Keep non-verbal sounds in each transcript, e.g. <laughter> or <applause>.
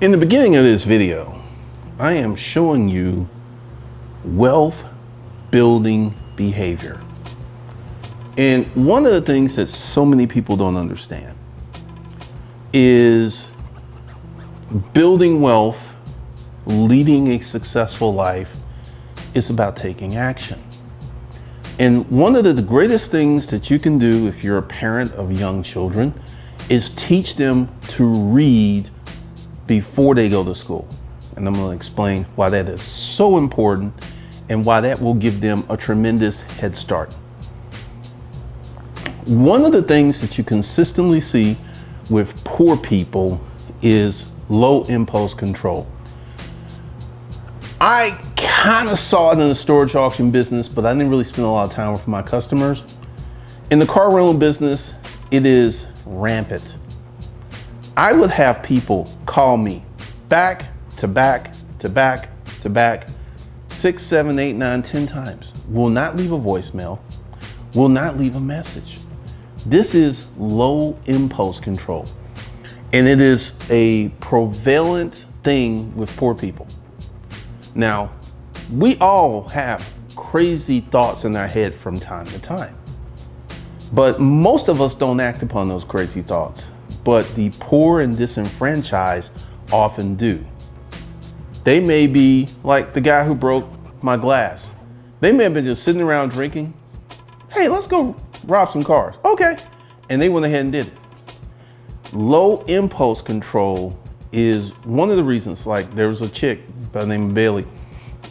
In the beginning of this video, I am showing you wealth building behavior. And one of the things that so many people don't understand is building wealth, leading a successful life is about taking action. And one of the greatest things that you can do if you're a parent of young children is teach them to read before they go to school. And I'm going to explain why that is so important and why that will give them a tremendous head start. One of the things that you consistently see with poor people is low impulse control. I kind of saw it in the storage auction business, but I didn't really spend a lot of time with my customers. In the car rental business, it is rampant. I would have people call me back to back to back to back six, seven, eight, nine, ten times. Will not leave a voicemail, will not leave a message. This is low impulse control. And it is a prevalent thing with poor people. Now, we all have crazy thoughts in our head from time to time. But most of us don't act upon those crazy thoughts. But the poor and disenfranchised often do. They may be like the guy who broke my glass. They may have been just sitting around drinking. Hey, let's go rob some cars. Okay. And they went ahead and did it. Low impulse control is one of the reasons. Like there was a chick by the name of Bailey.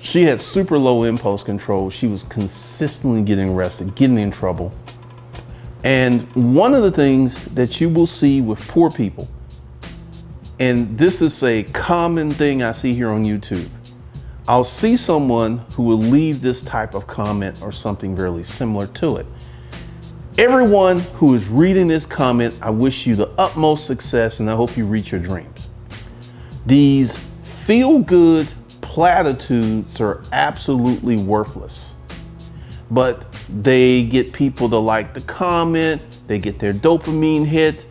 She had super low impulse control. She was consistently getting arrested, getting in trouble. And one of the things that you will see with poor people, and this is a common thing I see here on YouTube. I'll see someone who will leave this type of comment or something very similar to it. Everyone who is reading this comment, I wish you the utmost success and I hope you reach your dreams. These feel good platitudes are absolutely worthless, but they get people to like the comment, they get their dopamine hit.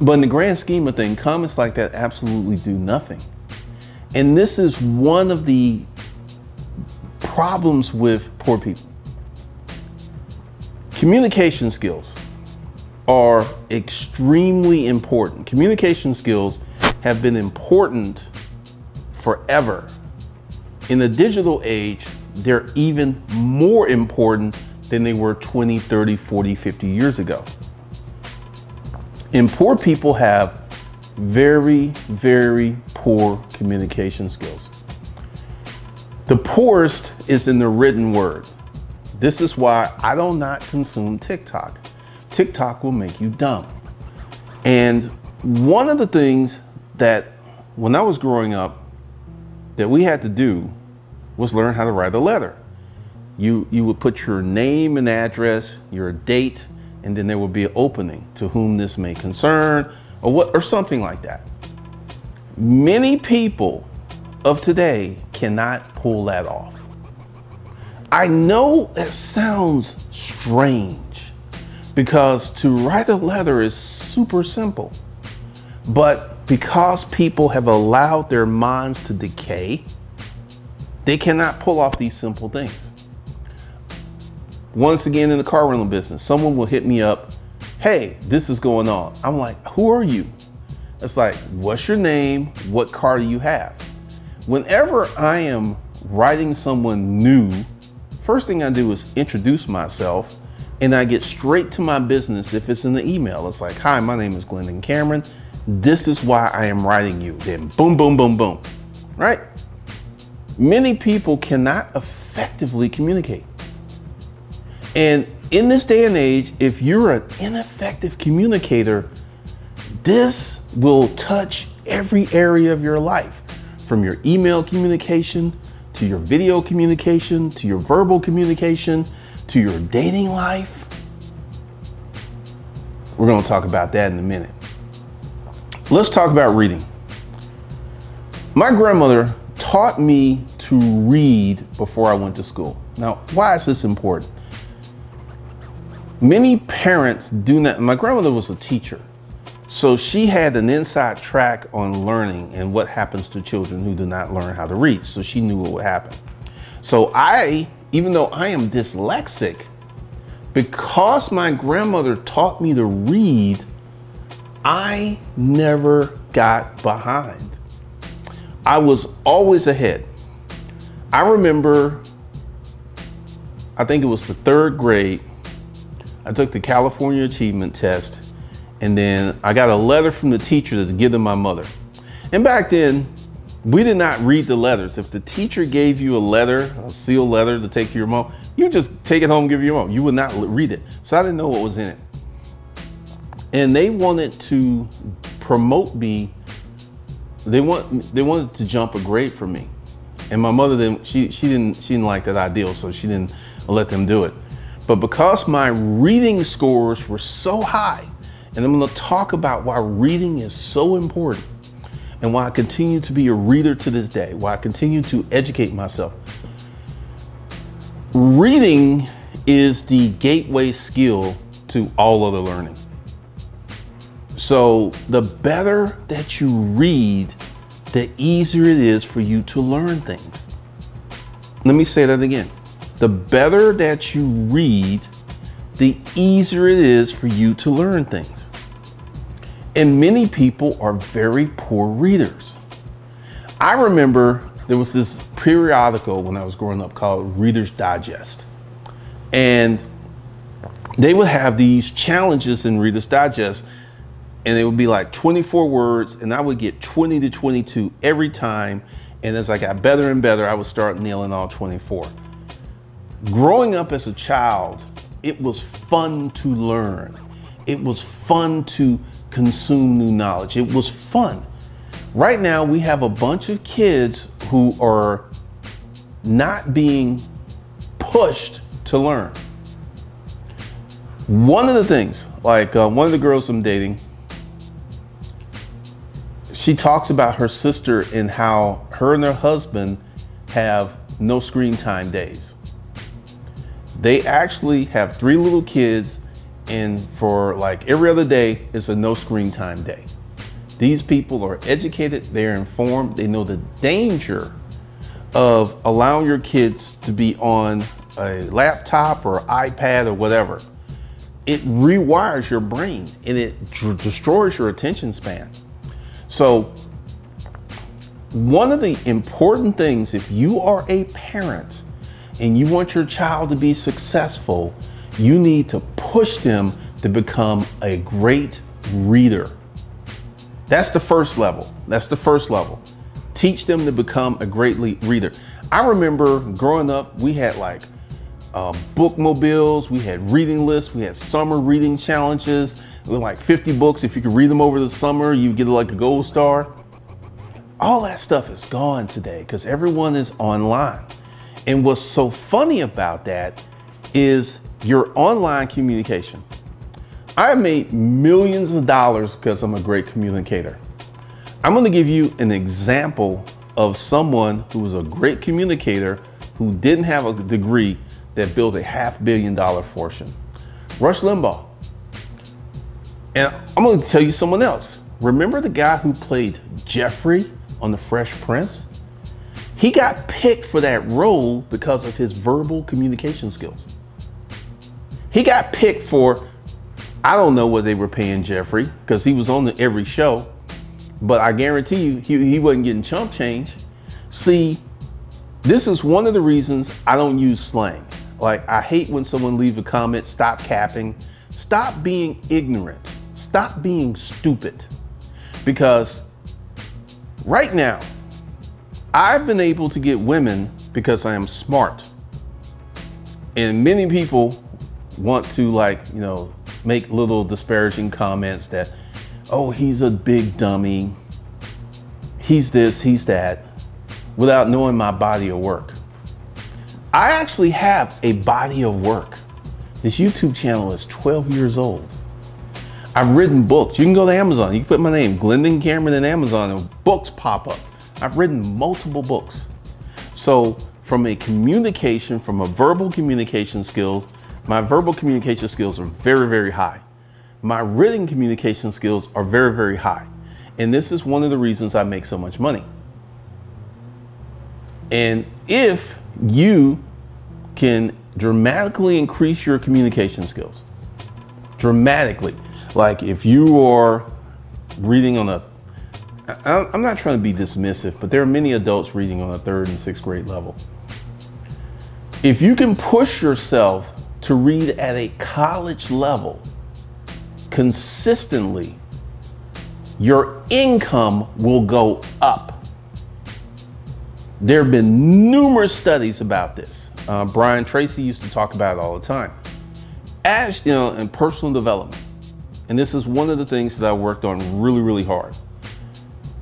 But in the grand scheme of things, comments like that absolutely do nothing. And this is one of the problems with poor people. Communication skills are extremely important. Communication skills have been important forever. In the digital age, they're even more important than they were 20, 30, 40, 50 years ago. And poor people have very, very poor communication skills. The poorest is in the written word. This is why I do not consume TikTok. TikTok will make you dumb. And one of the things that when I was growing up that we had to do was learn how to write a letter. You, you would put your name and address, your date, and then there would be an opening to whom this may concern or what or something like that. Many people of today cannot pull that off. I know that sounds strange because to write a letter is super simple. But because people have allowed their minds to decay, they cannot pull off these simple things. Once again, in the car rental business, someone will hit me up, hey, this is going on. I'm like, who are you? It's like, what's your name? What car do you have? Whenever I am writing someone new, first thing I do is introduce myself and I get straight to my business if it's in the email. It's like, hi, my name is Glendon Cameron. This is why I am writing you. Then boom, boom, boom, boom, right? Many people cannot effectively communicate. And in this day and age, if you're an ineffective communicator, this will touch every area of your life from your email communication to your video communication to your verbal communication to your dating life. We're going to talk about that in a minute. Let's talk about reading. My grandmother taught me to read before I went to school. Now, why is this important? Many parents do not, my grandmother was a teacher. So she had an inside track on learning and what happens to children who do not learn how to read. So she knew what would happen. So I, even though I am dyslexic, because my grandmother taught me to read, I never got behind. I was always ahead. I remember, I think it was the third grade, I took the California Achievement Test, and then I got a letter from the teacher to give to my mother. And back then, we did not read the letters. If the teacher gave you a letter, a sealed letter to take to your mom, you just take it home, give it your mom. You would not read it. So I didn't know what was in it. And they wanted to promote me. They want they wanted to jump a grade for me. And my mother didn't she she didn't she didn't like that ideal, so she didn't let them do it. But because my reading scores were so high, and I'm gonna talk about why reading is so important and why I continue to be a reader to this day, why I continue to educate myself. Reading is the gateway skill to all other learning. So the better that you read, the easier it is for you to learn things. Let me say that again. The better that you read, the easier it is for you to learn things. And many people are very poor readers. I remember there was this periodical when I was growing up called Reader's Digest. And they would have these challenges in Reader's Digest, and it would be like 24 words, and I would get 20 to 22 every time. And as I got better and better, I would start nailing all 24. Growing up as a child, it was fun to learn. It was fun to consume new knowledge. It was fun. Right now, we have a bunch of kids who are not being pushed to learn. One of the things, like uh, one of the girls I'm dating, she talks about her sister and how her and her husband have no screen time days. They actually have three little kids and for like every other day, it's a no screen time day. These people are educated, they're informed, they know the danger of allowing your kids to be on a laptop or iPad or whatever. It rewires your brain and it destroys your attention span. So, one of the important things, if you are a parent and you want your child to be successful, you need to push them to become a great reader. That's the first level. That's the first level. Teach them to become a great reader. I remember growing up, we had like uh, bookmobiles, we had reading lists, we had summer reading challenges. Like 50 books. If you could read them over the summer, you get like a gold star. All that stuff is gone today because everyone is online. And what's so funny about that is your online communication. I made millions of dollars because I'm a great communicator. I'm going to give you an example of someone who was a great communicator who didn't have a degree that built a half billion dollar fortune. Rush Limbaugh. And I'm to tell you someone else. Remember the guy who played Geoffrey on The Fresh Prince? He got picked for that role because of his verbal communication skills. He got picked for, I don't know what they were paying Geoffrey because he was on the, every show, but I guarantee you he, he wasn't getting chump change. See, this is one of the reasons I don't use slang. Like, I hate when someone leaves a comment, stop capping, stop being ignorant, stop being stupid. Because right now, I've been able to get women because I am smart. And many people want to like, you know, make little disparaging comments that, oh, he's a big dummy, he's this, he's that, without knowing my body of work. I actually have a body of work. This YouTube channel is 12 years old. I've written books. You can go to Amazon. You can put my name, Glendon Cameron, in Amazon, and books pop up. I've written multiple books. So, from a communication, from a verbal communication skills, my verbal communication skills are very, very high. my written communication skills are very, very high. And this is one of the reasons I make so much money. And if you can dramatically increase your communication skills, dramatically, like if you are reading on a, I'm not trying to be dismissive, but there are many adults reading on a third and sixth grade level. If you can push yourself to read at a college level consistently, your income will go up. There have been numerous studies about this. Uh, Brian Tracy used to talk about it all the time. As you know, in personal development, and this is one of the things that I worked on really, really hard.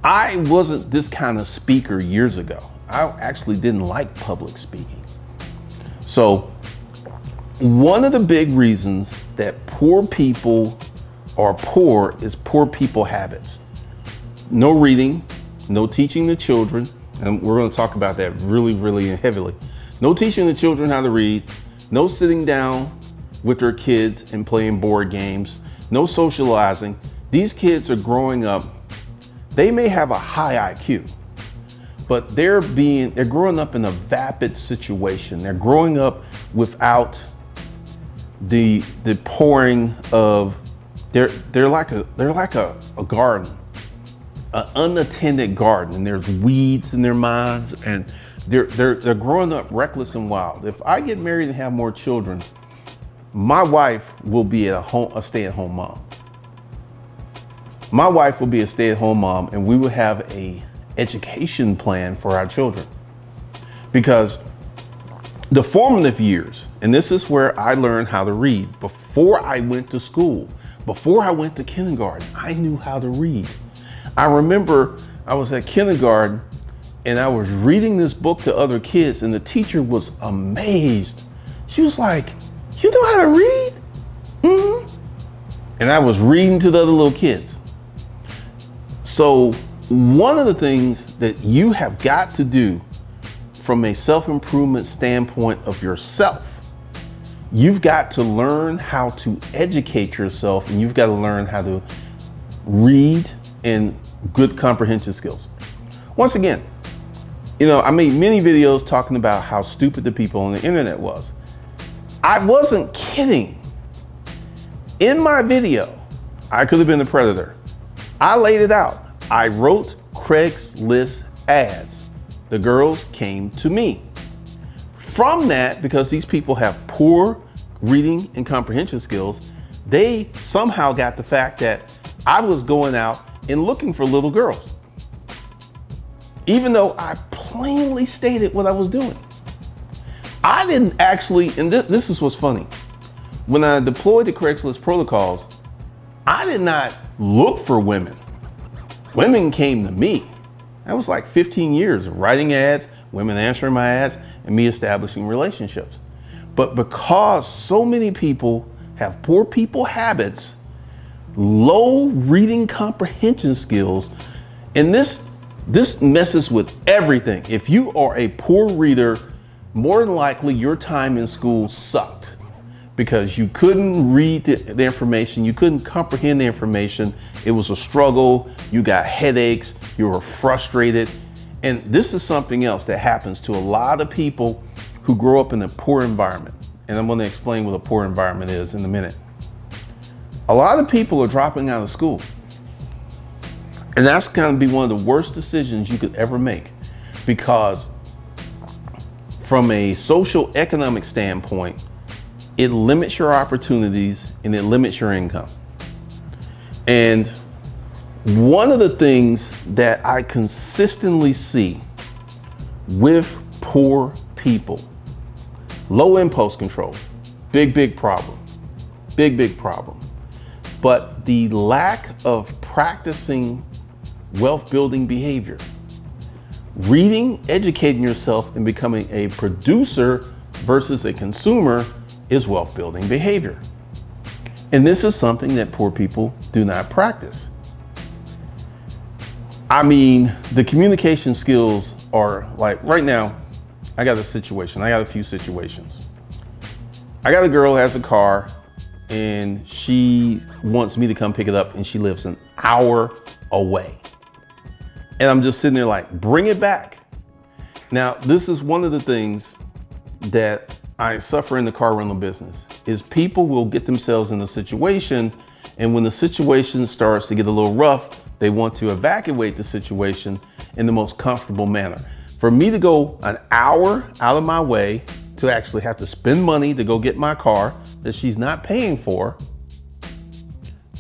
I wasn't this kind of speaker years ago. I actually didn't like public speaking. So, one of the big reasons that poor people are poor is poor people habits. No reading, no teaching the children, and we're going to talk about that really, really heavily. No teaching the children how to read, no sitting down with their kids and playing board games, no socializing. These kids are growing up, they may have a high IQ, but they're being, they're growing up in a vapid situation. They're growing up without the, the pouring of, they're, they're like a, they're like a, a garden, an unattended garden, and there's weeds in their minds, and they're, they're, they're growing up reckless and wild. If I get married and have more children, my wife will be a, home, a stay-at-home mom. My wife will be a stay-at-home mom and we will have a education plan for our children. Because the formative years, and this is where I learned how to read. Before I went to school, before I went to kindergarten, I knew how to read. I remember I was at kindergarten and I was reading this book to other kids and the teacher was amazed. She was like, you know how to read? Mm-hmm. And I was reading to the other little kids. So one of the things that you have got to do from a self-improvement standpoint of yourself, you've got to learn how to educate yourself and you've got to learn how to read and good comprehension skills. Once again, you know, I made many videos talking about how stupid the people on the internet was. I wasn't kidding. In my video, I could have been the predator. I laid it out. I wrote Craigslist ads. The girls came to me. From that, because these people have poor reading and comprehension skills, they somehow got the fact that I was going out and looking for little girls. Even though I plainly stated what I was doing. I didn't actually, and this, this is what's funny. When I deployed the Craigslist protocols, I did not look for women. Women came to me. That was like 15 years of writing ads, women answering my ads, and me establishing relationships. But because so many people have poor people habits, low reading comprehension skills, and this this messes with everything. If you are a poor reader, more than likely your time in school sucked because you couldn't read the, information, you couldn't comprehend the information. It was a struggle, you got headaches, you were frustrated. And this is something else that happens to a lot of people who grow up in a poor environment. And I'm gonna explain what a poor environment is in a minute. A lot of people are dropping out of school. And that's gonna be one of the worst decisions you could ever make because from a social economic standpoint, it limits your opportunities and it limits your income. And one of the things that I consistently see with poor people, low impulse control, big, big problem, big, big problem. But the lack of practicing wealth building behavior reading, educating yourself, and becoming a producer versus a consumer is wealth building behavior. And this is something that poor people do not practice. I mean, the communication skills are like right now, I got a situation, I got a few situations. I got a girl has a car and she wants me to come pick it up and she lives an hour away. And I'm just sitting there like, bring it back. Now, this is one of the things that I suffer in the car rental business is people will get themselves in a situation and when the situation starts to get a little rough, they want to evacuate the situation in the most comfortable manner. For me to go an hour out of my way to actually have to spend money to go get my car that she's not paying for,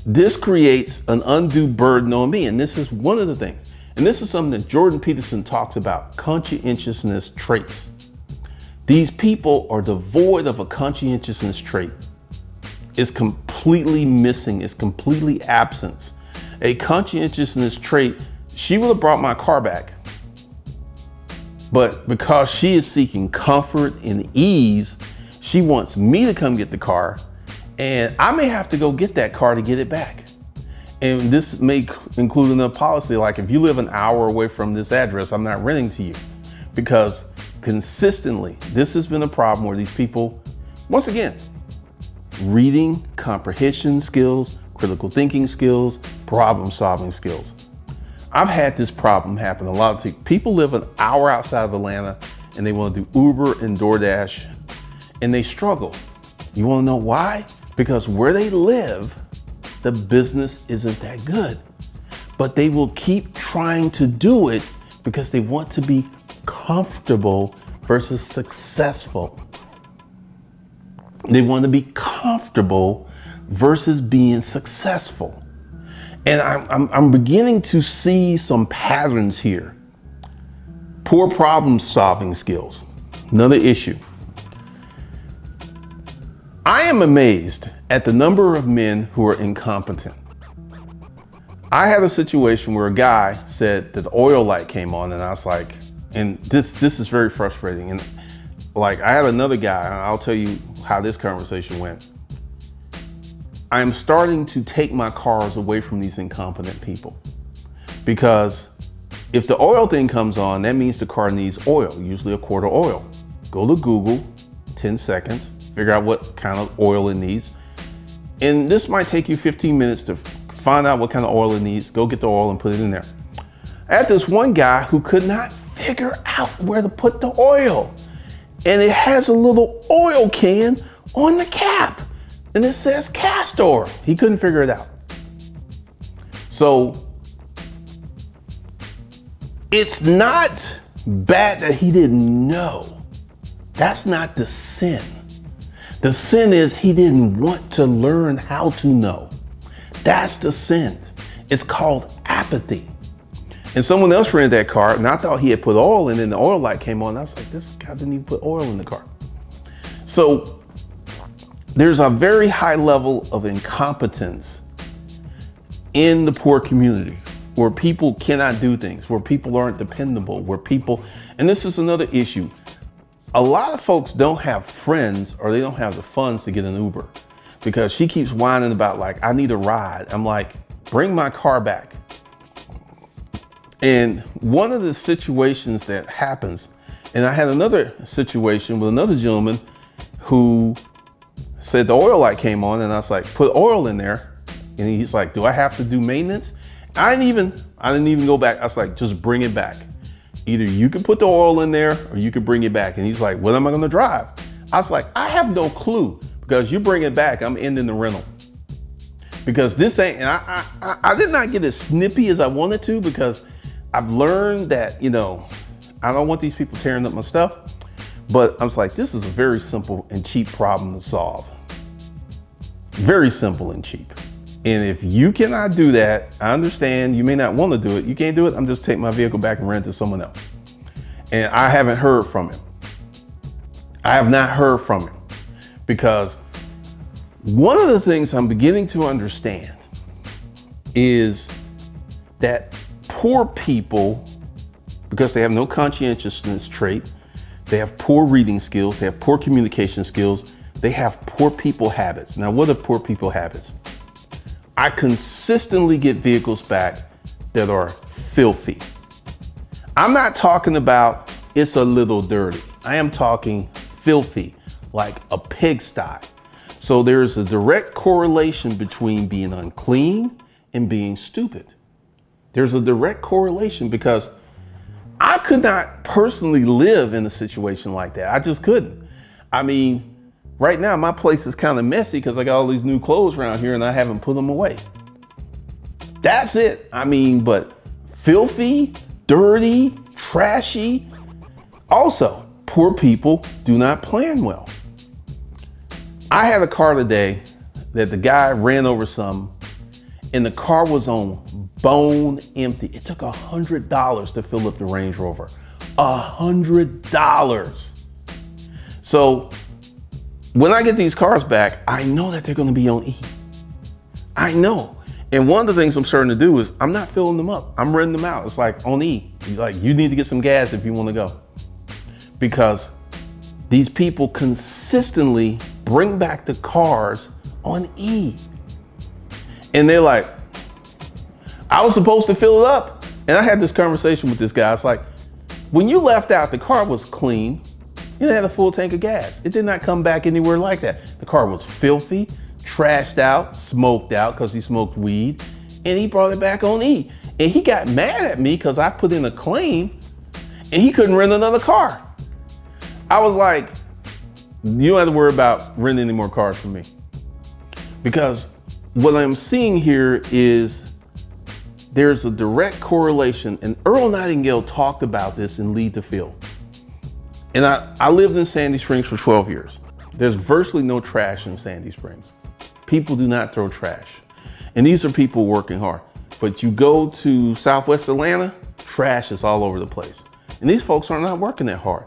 this creates an undue burden on me. And this is one of the things. And this is something that Jordan Peterson talks about conscientiousness traits. These people are devoid of a conscientiousness trait. It's completely missing, it's completely absent. A conscientiousness trait, she would have brought my car back. But because she is seeking comfort and ease, she wants me to come get the car. And I may have to go get that car to get it back. And this may include a policy like if you live an hour away from this address, I'm not renting to you. Because consistently, this has been a problem where these people, once again, reading, comprehension skills, critical thinking skills, problem solving skills. I've had this problem happen a lot of people live an hour outside of Atlanta and they want to do Uber and DoorDash and they struggle. You want to know why? Because where they live, the business isn't that good. But they will keep trying to do it because they want to be comfortable versus successful. They want to be comfortable versus being successful. And I'm, I'm, I'm beginning to see some patterns here. Poor problem solving skills, another issue. I am amazed at the number of men who are incompetent. I had a situation where a guy said that the oil light came on and I was like, and this this is very frustrating. And like I had another guy, and I'll tell you how this conversation went. I'm starting to take my cars away from these incompetent people. Because if the oil thing comes on, that means the car needs oil, usually a quart of oil. Go to Google, 10 seconds, figure out what kind of oil it needs. And this might take you 15 minutes to find out what kind of oil it needs, go get the oil and put it in there. I had this one guy who could not figure out where to put the oil. And it has a little oil can on the cap and it says Castrol. He couldn't figure it out. So it's not bad that he didn't know. That's not the sin. The sin is he didn't want to learn how to know. That's the sin. It's called apathy. And someone else rented that car, and I thought he had put oil in, and the oil light came on. I was like, this guy didn't even put oil in the car. So there's a very high level of incompetence in the poor community where people cannot do things, where people aren't dependable, where people, and this is another issue. A lot of folks don't have friends or they don't have the funds to get an Uber because she keeps whining about like, I need a ride. I'm like, bring my car back. And one of the situations that happens, and I had another situation with another gentleman who said the oil light came on and I was like, put oil in there. And he's like, do I have to do maintenance? I didn't even, I didn't even go back. I was like, just bring it back. Either you can put the oil in there or you can bring it back. And he's like, what am I gonna drive? I was like, I have no clue because you bring it back, I'm ending the rental. Because this ain't, and I, I, I did not get as snippy as I wanted to because I've learned that, you know, I don't want these people tearing up my stuff. But I was like, this is a very simple and cheap problem to solve. Very simple and cheap. And if you cannot do that, I understand you may not want to do it. You can't do it. I'm just take my vehicle back and rent to someone else. And I haven't heard from him. I have not heard from him because one of the things I'm beginning to understand is that poor people, because they have no conscientiousness trait, they have poor reading skills, they have poor communication skills, they have poor people habits. Now, what are poor people habits? I consistently get vehicles back that are filthy. I'm not talking about it's a little dirty. I am talking filthy, like a pigsty. So there's a direct correlation between being unclean and being stupid. There's a direct correlation because I could not personally live in a situation like that. I just couldn't. I mean, right now my place is kind of messy because I got all these new clothes around here and I haven't put them away. That's it. I mean, but filthy, dirty, trashy. Also, poor people do not plan well. I had a car today that the guy ran over some and the car was on bone empty. It took a hundred dollars to fill up the Range Rover. A hundred dollars. So when I get these cars back, I know that they're gonna be on E. I know. And one of the things I'm starting to do is I'm not filling them up. I'm renting them out. It's like on E. Like you need to get some gas if you want to go. Because these people consistently bring back the cars on E. And they're like, I was supposed to fill it up. And I had this conversation with this guy. It's like, when you left out, the car was clean. It had a full tank of gas. It did not come back anywhere like that. The car was filthy trashed out, smoked out because he smoked weed, and he brought it back on E. And he got mad at me because I put in a claim and he couldn't rent another car. I was like, you don't have to worry about renting any more cars from me. Because what I'm seeing here is there's a direct correlation, and Earl Nightingale talked about this in Lead the Field. And I, I lived in Sandy Springs for 12 years. There's virtually no trash in Sandy Springs. People do not throw trash. And these are people working hard. But you go to Southwest Atlanta, trash is all over the place. And these folks are not working that hard.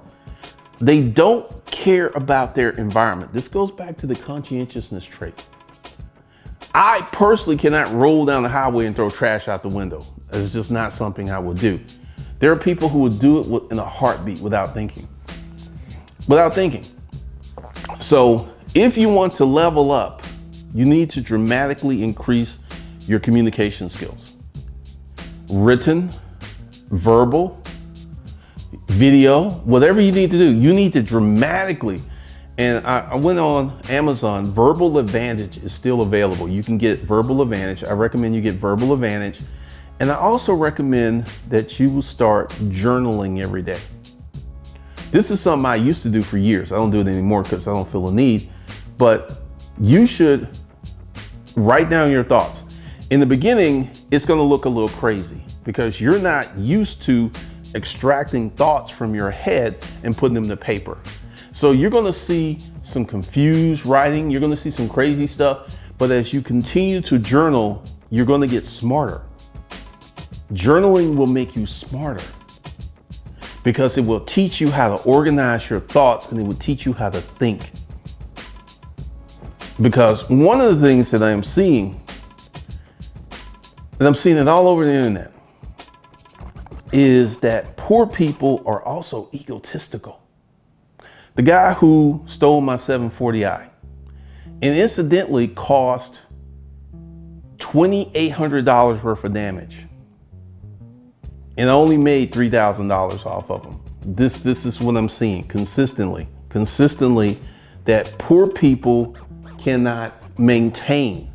They don't care about their environment. This goes back to the conscientiousness trait. I personally cannot roll down the highway and throw trash out the window. It's just not something I would do. There are people who would do it in a heartbeat without thinking. Without thinking. So if you want to level up, you need to dramatically increase your communication skills. Written, verbal, video, whatever you need to do, you need to dramatically. And I, I, went on Amazon, Verbal Advantage is still available. You can get Verbal Advantage. I recommend you get Verbal Advantage. And I also recommend that you will start journaling every day. This is something I used to do for years. I don't do it anymore because I don't feel a need, but you should write down your thoughts. In the beginning, it's gonna look a little crazy because you're not used to extracting thoughts from your head and putting them to paper. So you're gonna see some confused writing, you're gonna see some crazy stuff, but as you continue to journal, you're gonna get smarter. Journaling will make you smarter because it will teach you how to organize your thoughts and it will teach you how to think. Because one of the things that I am seeing, and I'm seeing it all over the internet, is that poor people are also egotistical. The guy who stole my 740i and incidentally cost $2,800 worth of damage and I only made $3,000 off of them. This, this is what I'm seeing consistently, consistently that poor people cannot maintain.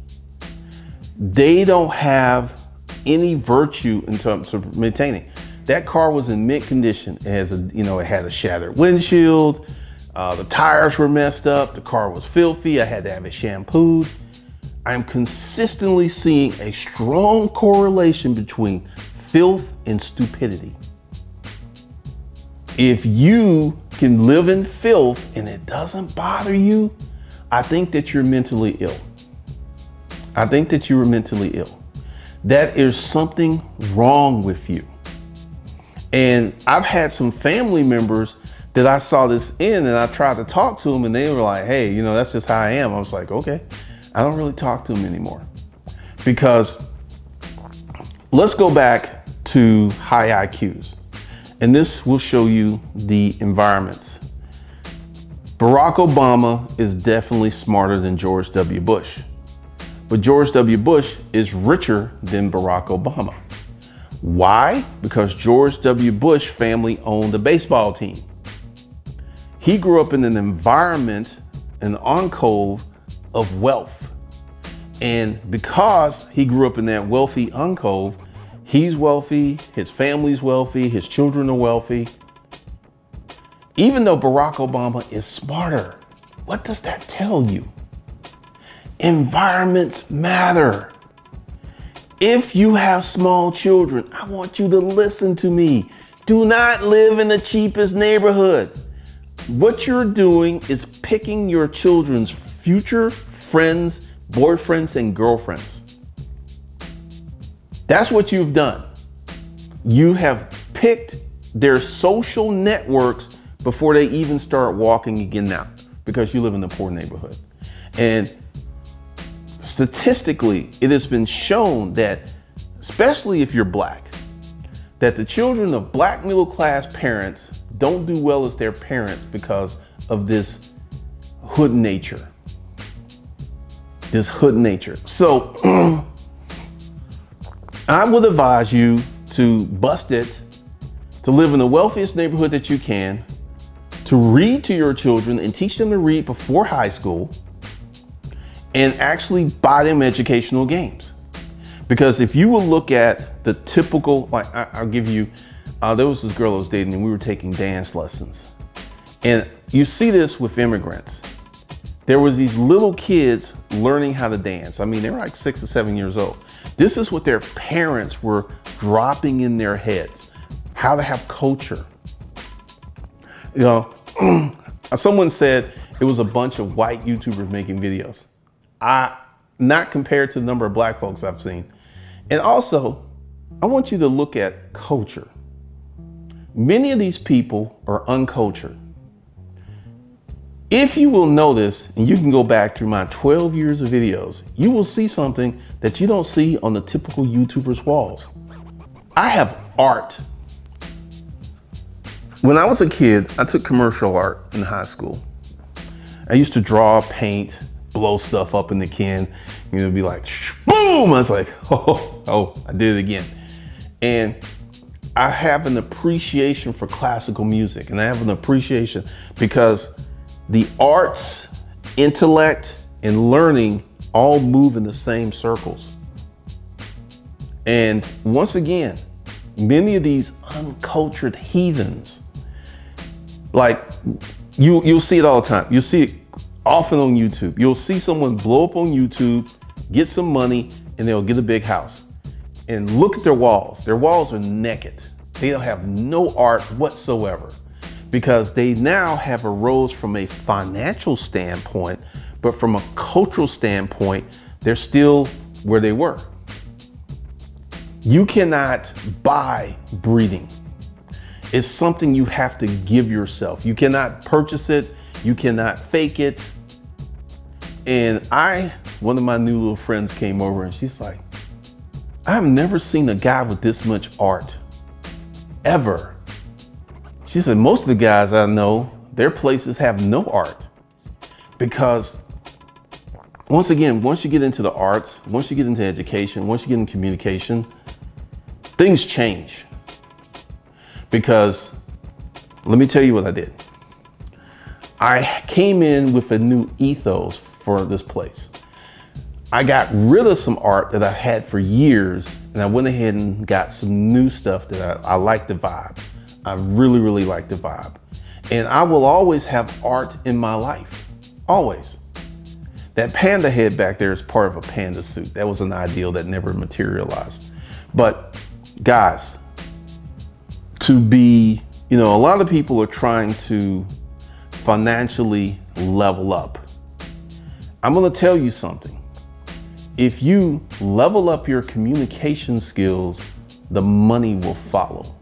They don't have any virtue in terms of maintaining. That car was in mint condition. It has a, you know, it had a shattered windshield. Uh, the tires were messed up. The car was filthy. I had to have it shampooed. I'm consistently seeing a strong correlation between filth and stupidity. If you can live in filth and it doesn't bother you, I think that you're mentally ill. I think that you are mentally ill. That is something wrong with you. And I've had some family members that I saw this in and I tried to talk to them and they were like, hey, you know, that's just how I am. I was like, okay, I don't really talk to them anymore. Because let's go back to high IQs. And this will show you the environments Barack Obama is definitely smarter than George W. Bush. But George W. Bush is richer than Barack Obama. Why? Because George W. Bush family owned a baseball team. He grew up in an environment, an enclave of wealth. And because he grew up in that wealthy uncove, he's wealthy, his family's wealthy, his children are wealthy. Even though Barack Obama is smarter, what does that tell you? Environments matter. If you have small children, I want you to listen to me. Do not live in the cheapest neighborhood. What you're doing is picking your children's future friends, boyfriends, and girlfriends. That's what you've done. You have picked their social networks before they even start walking again now because you live in a poor neighborhood. And statistically, it has been shown that, especially if you're black, that the children of black middle class parents don't do well as their parents because of this hood nature. This hood nature. So <clears throat> I would advise you to bust it, to live in the wealthiest neighborhood that you can, to read to your children and teach them to read before high school, and actually buy them educational games. Because if you will look at the typical, like I, will give you, uh, there was this girl I was dating and we were taking dance lessons. And you see this with immigrants. There was these little kids learning how to dance. I mean, they were like six or seven years old. This is what their parents were dropping in their heads, how to have culture. You know, <clears throat> someone said it was a bunch of white YouTubers making videos. I, not compared to the number of black folks I've seen. And also, I want you to look at culture. Many of these people are uncultured. If you will notice, and you can go back through my 12 years of videos, you will see something that you don't see on the typical YouTuber's walls. I have art. When I was a kid, I took commercial art in high school. I used to draw, paint, blow stuff up in the can. You know, be like, boom! I was like, <laughs> oh, oh, I did it again. And I have an appreciation for classical music and I have an appreciation because the arts, intellect, and learning all move in the same circles. And once again, many of these uncultured heathens, like you, you'll see it all the time. You'll see it often on YouTube. You'll see someone blow up on YouTube, get some money, and they'll get a big house. And look at their walls. Their walls are naked. They don't have no art whatsoever because they now have arose from a financial standpoint, but from a cultural standpoint, they're still where they were. You cannot buy breeding. It's something you have to give yourself. You cannot purchase it. You cannot fake it. And I, one of my new little friends came over and she's like, I've never seen a guy with this much art, ever. She said, most of the guys I know, their places have no art because once again, once you get into the arts, once you get into education, once you get in communication, things change. Because let me tell you what I did. I came in with a new ethos for this place. I got rid of some art that I had for years and I went ahead and got some new stuff that I, I like the vibe. I really, really like the vibe. And I will always have art in my life, always. That panda head back there is part of a panda suit. That was an ideal that never materialized. But guys, to be, you know, a lot of people are trying to financially level up. I'm gonna tell you something. If you level up your communication skills, the money will follow.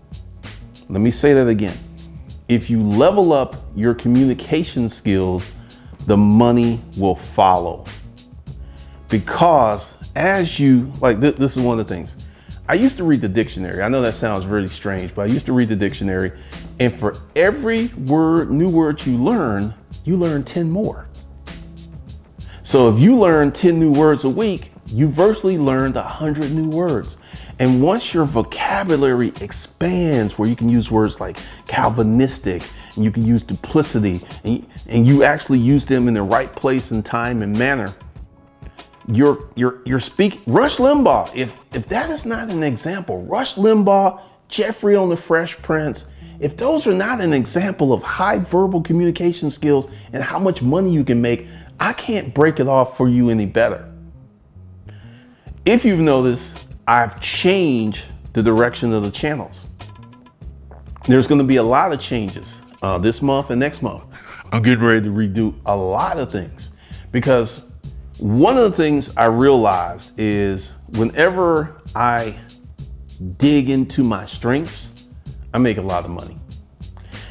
Let me say that again. If you level up your communication skills, the money will follow. Because as you, like, th this is one of the things. I used to read the dictionary. I know that sounds really strange, but I used to read the dictionary. And for every word, new word you learn, you learn 10 more. So if you learn 10 new words a week, you virtually learned a hundred new words. And once your vocabulary expands, where you can use words like Calvinistic, and you can use duplicity, and, and you actually use them in the right place and time and manner, you're you're you're speaking Rush Limbaugh. If if that is not an example, Rush Limbaugh, Geoffrey on the Fresh Prince, if those are not an example of high verbal communication skills and how much money you can make, I can't break it off for you any better. If you've noticed, I've changed the direction of the channels. There's going to be a lot of changes uh, this month and next month. I'm getting ready to redo a lot of things because one of the things I realized is whenever I dig into my strengths, I make a lot of money.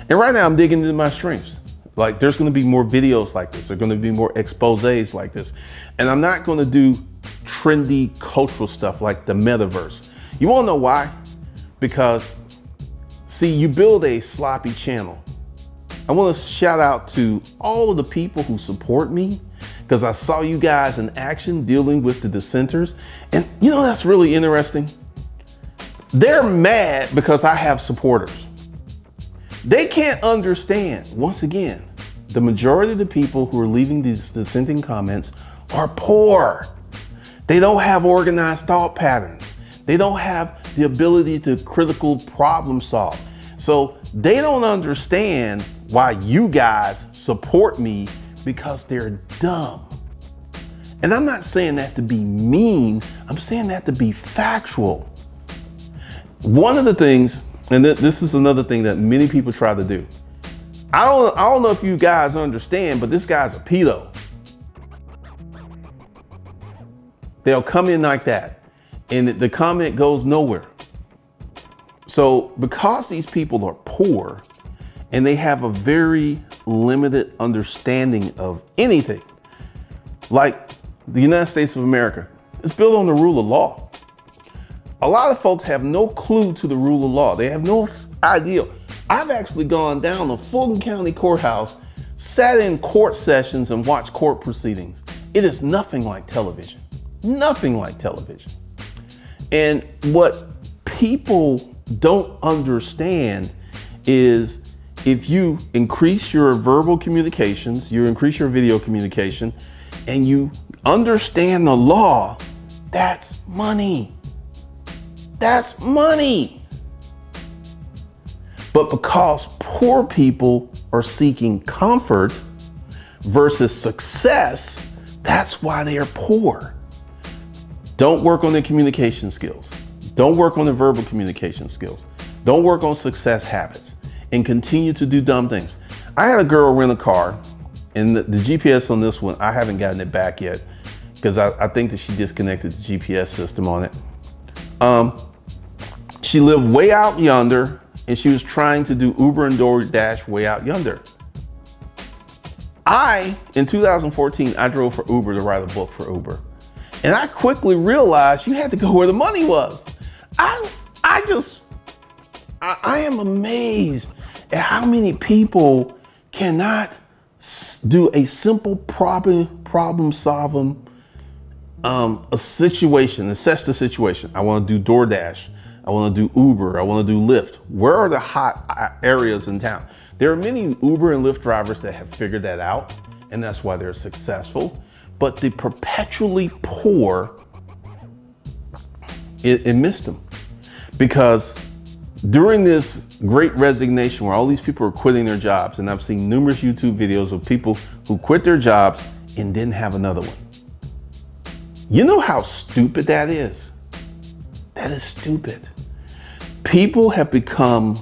And right now I'm digging into my strengths. Like there's gonna be more videos like this. There's gonna be more exposes like this. And I'm not gonna do trendy cultural stuff like the metaverse. You wanna know why? Because see, you build a sloppy channel. I wanna shout out to all of the people who support me because I saw you guys in action dealing with the dissenters. And you know, that's really interesting. They're mad because I have supporters. They can't understand, once again, the majority of the people who are leaving these dissenting comments are poor. They don't have organized thought patterns. They don't have the ability to critical problem solve. So they don't understand why you guys support me because they're dumb. And I'm not saying that to be mean, I'm saying that to be factual. One of the things, and this is another thing that many people try to do. I don't, I don't know if you guys understand, but this guy's a pedo. They'll come in like that, and the comment goes nowhere. So, because these people are poor and they have a very limited understanding of anything. Like the United States of America, it's built on the rule of law. A lot of folks have no clue to the rule of law. They have no idea. I've actually gone down to Fulton County Courthouse, sat in court sessions and watched court proceedings. It is nothing like television. Nothing like television. And what people don't understand is if you increase your verbal communications, you increase your video communication, and you understand the law, that's money. That's money. But because poor people are seeking comfort versus success, that's why they are poor. Don't work on their communication skills. Don't work on the verbal communication skills. Don't work on success habits and continue to do dumb things. I had a girl rent a car, and the, the GPS on this one, I haven't gotten it back yet because I, I, think that she disconnected the GPS system on it. Um, she lived way out yonder, and she was trying to do Uber and DoorDash way out yonder. I, in 2014, I drove for Uber to write a book for Uber. And I quickly realized you had to go where the money was. I, I just, I, I am amazed at how many people cannot do a simple problem problem solving um, a situation, assess the situation. I want to do DoorDash. I want to do Uber. I want to do Lyft. Where are the hot uh, areas in town? There are many Uber and Lyft drivers that have figured that out, and that's why they're successful. But the perpetually poor, it, it missed them because during this great resignation where all these people are quitting their jobs, and I've seen numerous YouTube videos of people who quit their jobs and didn't have another one. You know how stupid that is? That is stupid. People have become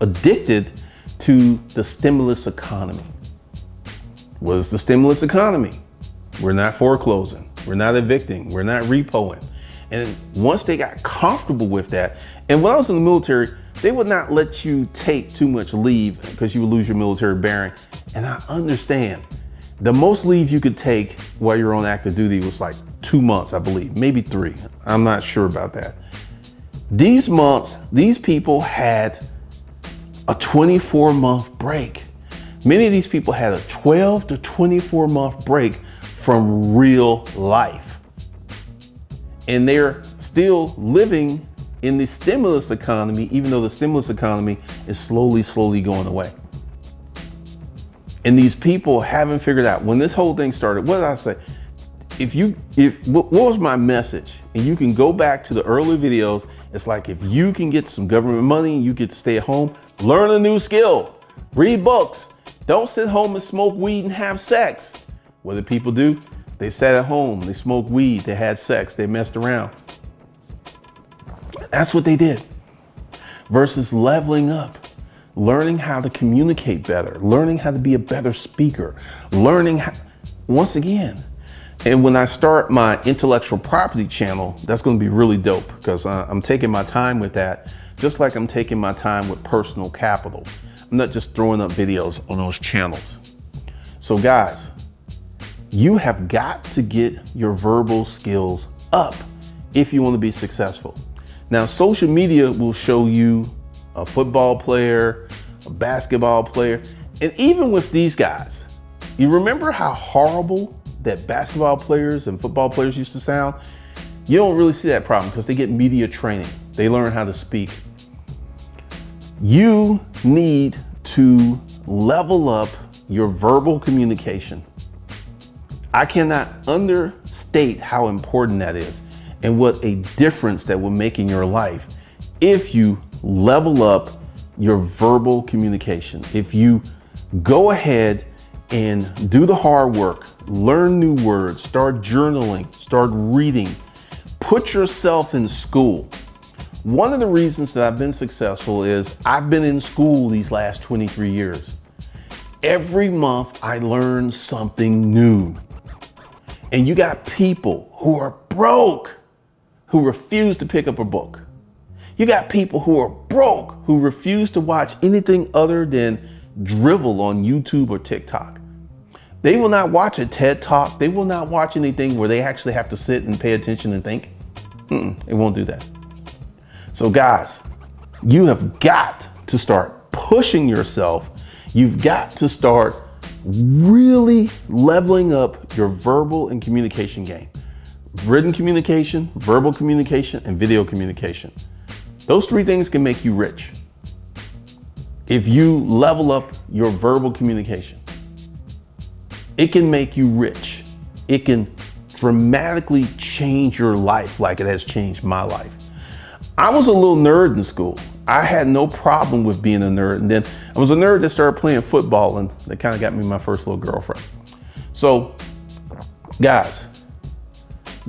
addicted to the stimulus economy. What is the stimulus economy? We're not foreclosing, we're not evicting, we're not repoing. And once they got comfortable with that, and when I was in the military, they would not let you take too much leave because you would lose your military bearing. And I understand. The most leave you could take while you're on active duty was like two months, I believe, maybe three. I'm not sure about that. These months, these people had a 24 month break. Many of these people had a 12 to 24 month break from real life. And they're still living in the stimulus economy, even though the stimulus economy is slowly, slowly going away. And these people haven't figured out when this whole thing started. What did I say? If you, if what was my message? And you can go back to the early videos. It's like if you can get some government money, you get to stay at home, learn a new skill, read books, don't sit home and smoke weed and have sex. What did people do? They sat at home, they smoked weed, they had sex, they messed around. That's what they did. Versus leveling up, learning how to communicate better, learning how to be a better speaker, learning how, once again. And when I start my intellectual property channel, that's going to be really dope because uh, I'm taking my time with that, just like I'm taking my time with personal capital. I'm not just throwing up videos on those channels. So, guys, you have got to get your verbal skills up if you want to be successful. Now, social media will show you a football player, a basketball player, and even with these guys, you remember how horrible that basketball players and football players used to sound? You don't really see that problem because they get media training. They learn how to speak. You need to level up your verbal communication. I cannot understate how important that is and what a difference that will make in your life if you level up your verbal communication. If you go ahead and do the hard work, learn new words, start journaling, start reading, put yourself in school. One of the reasons that I've been successful is I've been in school these last 23 years. Every month I learn something new. And you got people who are broke who refuse to pick up a book. You got people who are broke who refuse to watch anything other than drivel on YouTube or TikTok. They will not watch a TED talk. They will not watch anything where they actually have to sit and pay attention and think. Mm-mm, it won't do that. So, guys, you have got to start pushing yourself. You've got to start really leveling up your verbal and communication game written communication, verbal communication, and video communication. Those three things can make you rich. If you level up your verbal communication, it can make you rich. It can dramatically change your life like it has changed my life. I was a little nerd in school. I had no problem with being a nerd. And then I was a nerd that started playing football and that kind of got me my first little girlfriend. So, guys,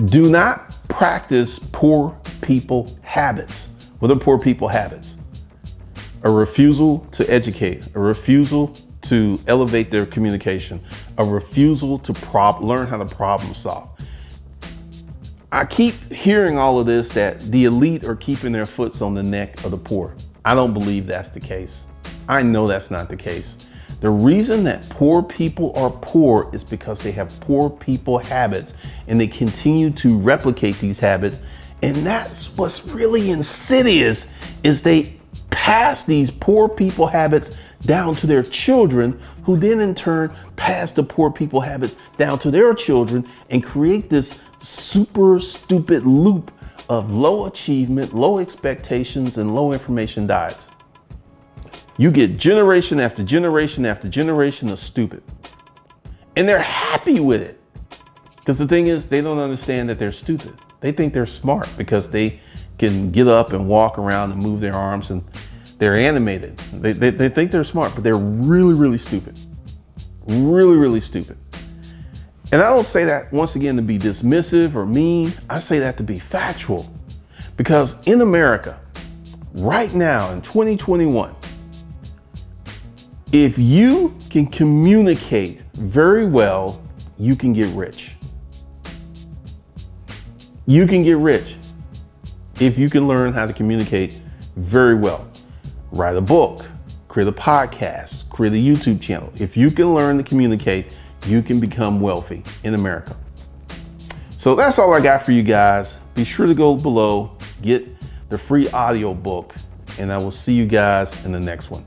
do not practice poor people habits. What are poor people habits? A refusal to educate, a refusal to elevate their communication, a refusal to prob- learn how to problem solve. I keep hearing all of this that the elite are keeping their foots on the neck of the poor. I don't believe that's the case. I know that's not the case. The reason that poor people are poor is because they have poor people habits and they continue to replicate these habits. And that's what's really insidious is they pass these poor people habits down to their children who then in turn pass the poor people habits down to their children and create this super stupid loop of low achievement, low expectations, and low information diets. You get generation after generation after generation of stupid. And they're happy with it. Because the thing is, they don't understand that they're stupid. They think they're smart because they can get up and walk around and move their arms and they're animated. They, they, they think they're smart, but they're really, really stupid. Really, really stupid. And I don't say that once again to be dismissive or mean. I say that to be factual. Because in America, right now in 2021, if you can communicate very well, you can get rich. You can get rich if you can learn how to communicate very well. Write a book, create a podcast, create a YouTube channel. If you can learn to communicate, you can become wealthy in America. So that's all I got for you guys. Be sure to go below, get the free audio book, and I will see you guys in the next one.